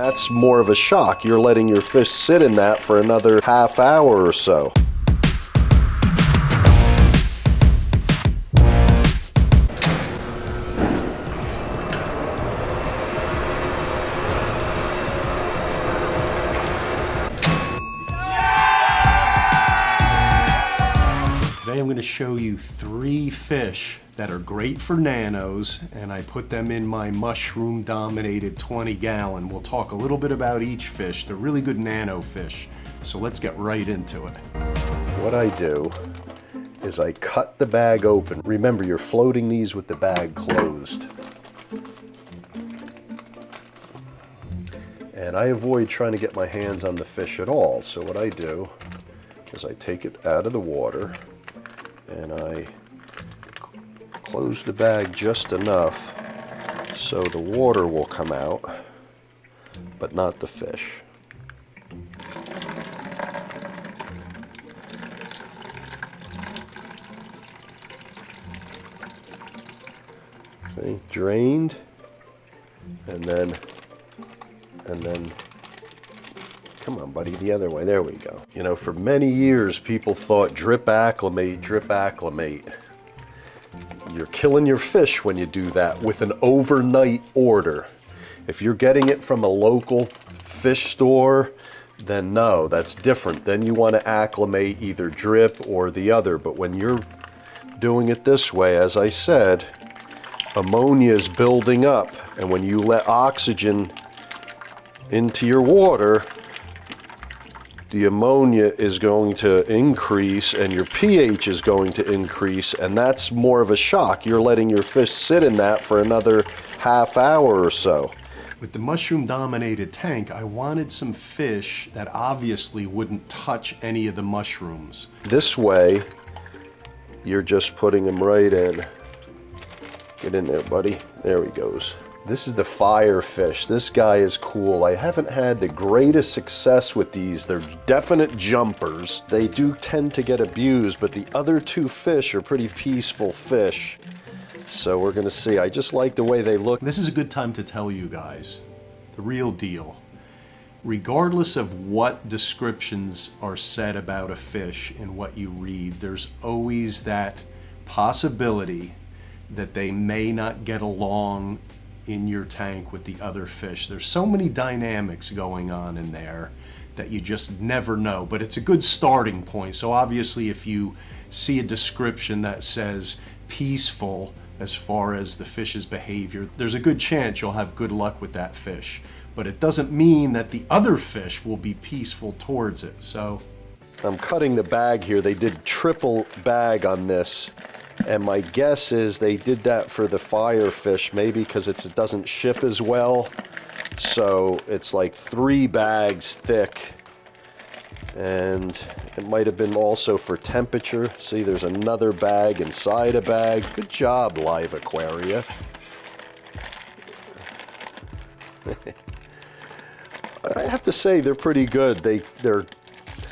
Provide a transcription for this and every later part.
That's more of a shock. You're letting your fish sit in that for another half hour or so. I'm going to show you three fish that are great for nanos and I put them in my mushroom dominated 20 gallon. We'll talk a little bit about each fish. They're really good nano fish. So let's get right into it. What I do is I cut the bag open. Remember, you're floating these with the bag closed. And I avoid trying to get my hands on the fish at all. So what I do is I take it out of the water and I close the bag just enough so the water will come out, but not the fish. Okay, drained, and then, and then Come on, buddy, the other way. There we go. You know, for many years, people thought drip acclimate, drip acclimate. You're killing your fish when you do that with an overnight order. If you're getting it from a local fish store, then no, that's different. Then you want to acclimate either drip or the other. But when you're doing it this way, as I said, ammonia is building up. And when you let oxygen into your water, the ammonia is going to increase and your pH is going to increase and that's more of a shock. You're letting your fish sit in that for another half hour or so. With the mushroom dominated tank, I wanted some fish that obviously wouldn't touch any of the mushrooms. This way, you're just putting them right in. Get in there, buddy. There he goes. This is the firefish. This guy is cool. I haven't had the greatest success with these. They're definite jumpers. They do tend to get abused, but the other two fish are pretty peaceful fish. So we're gonna see. I just like the way they look. This is a good time to tell you guys the real deal. Regardless of what descriptions are said about a fish and what you read, there's always that possibility that they may not get along in your tank with the other fish. There's so many dynamics going on in there that you just never know, but it's a good starting point. So obviously if you see a description that says peaceful as far as the fish's behavior, there's a good chance you'll have good luck with that fish. But it doesn't mean that the other fish will be peaceful towards it. So I'm cutting the bag here. They did triple bag on this and my guess is they did that for the firefish, maybe because it doesn't ship as well. So it's like three bags thick. And it might have been also for temperature. See, there's another bag inside a bag. Good job, Live Aquaria. I have to say they're pretty good. They they're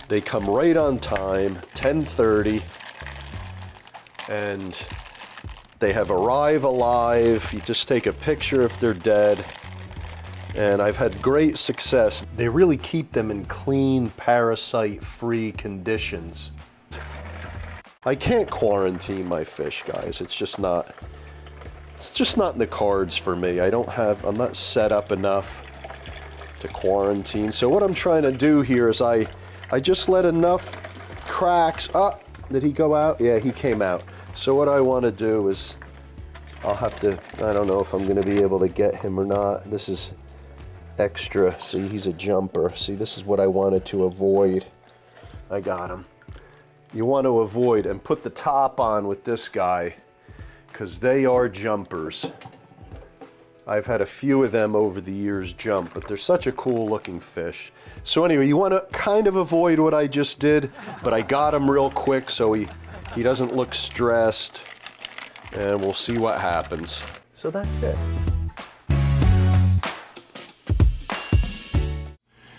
they come right on time, 1030 and they have arrive alive. You just take a picture if they're dead. And I've had great success. They really keep them in clean, parasite-free conditions. I can't quarantine my fish, guys. It's just not, it's just not in the cards for me. I don't have, I'm not set up enough to quarantine. So what I'm trying to do here is I, I just let enough cracks, ah, did he go out? Yeah, he came out. So what I want to do is, I'll have to, I don't know if I'm going to be able to get him or not. This is extra. See, he's a jumper. See, this is what I wanted to avoid. I got him. You want to avoid and put the top on with this guy because they are jumpers. I've had a few of them over the years jump, but they're such a cool looking fish. So anyway, you want to kind of avoid what I just did, but I got him real quick so he he doesn't look stressed, and we'll see what happens. So that's it.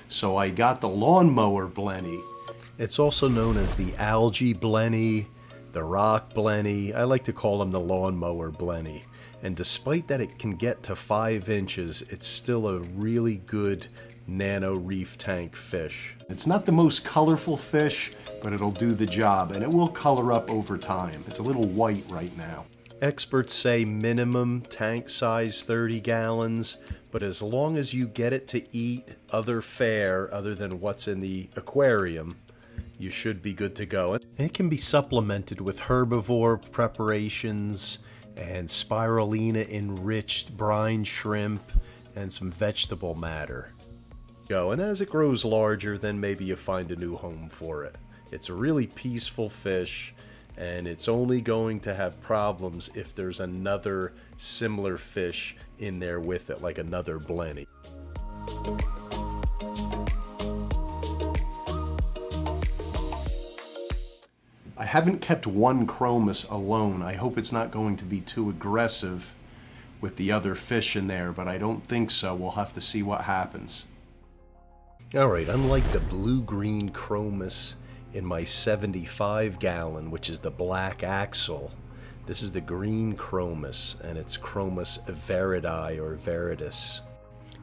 So I got the lawnmower blenny. It's also known as the algae blenny, the rock blenny. I like to call them the lawnmower blenny. And despite that it can get to 5 inches, it's still a really good nano reef tank fish. It's not the most colorful fish, but it'll do the job, and it will color up over time. It's a little white right now. Experts say minimum tank size 30 gallons, but as long as you get it to eat other fare other than what's in the aquarium, you should be good to go. And it can be supplemented with herbivore preparations and spirulina enriched brine shrimp and some vegetable matter. Go and as it grows larger, then maybe you find a new home for it. It's a really peaceful fish and it's only going to have problems if there's another similar fish in there with it, like another blenny. I haven't kept one chromis alone. I hope it's not going to be too aggressive with the other fish in there, but I don't think so. We'll have to see what happens. All right, unlike the blue-green chromis in my 75 gallon, which is the black axil. This is the green chromis, and it's Chromis veridi or viridis.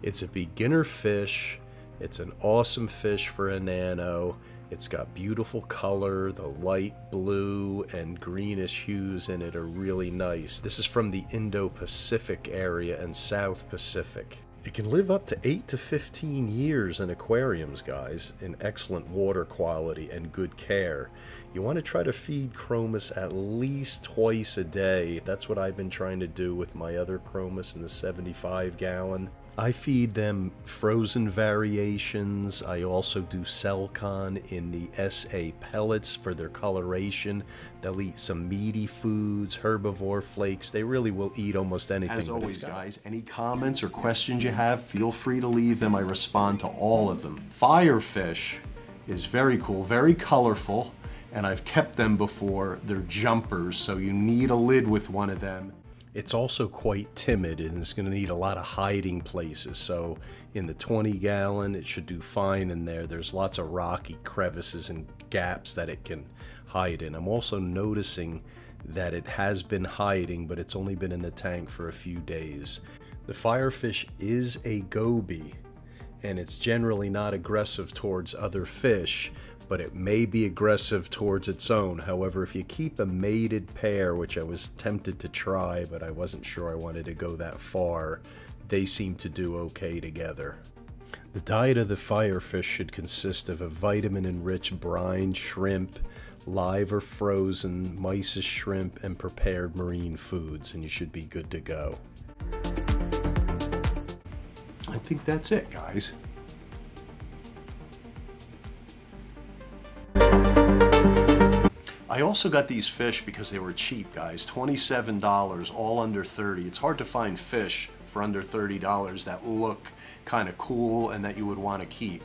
It's a beginner fish. It's an awesome fish for a nano. It's got beautiful color. The light blue and greenish hues in it are really nice. This is from the Indo-Pacific area and South Pacific. It can live up to 8 to 15 years in aquariums, guys, in excellent water quality and good care. You want to try to feed chromis at least twice a day. That's what I've been trying to do with my other chromis in the 75 gallon. I feed them frozen variations. I also do Selcon in the SA pellets for their coloration. They'll eat some meaty foods, herbivore flakes. They really will eat almost anything. As always, guys, any comments or questions you have, feel free to leave them. I respond to all of them. Firefish is very cool, very colorful, and I've kept them before. They're jumpers, so you need a lid with one of them. It's also quite timid and it's going to need a lot of hiding places. So in the 20 gallon, it should do fine in there. There's lots of rocky crevices and gaps that it can hide in. I'm also noticing that it has been hiding, but it's only been in the tank for a few days. The firefish is a goby, and it's generally not aggressive towards other fish, but it may be aggressive towards its own. However, if you keep a mated pair, which I was tempted to try, but I wasn't sure I wanted to go that far, they seem to do okay together. The diet of the firefish should consist of a vitamin-enriched brine shrimp, live or frozen, mysis shrimp, and prepared marine foods, and you should be good to go. I think that's it, guys. I also got these fish because they were cheap, guys. $27, all under 30. It's hard to find fish for under $30 that look kind of cool and that you would want to keep.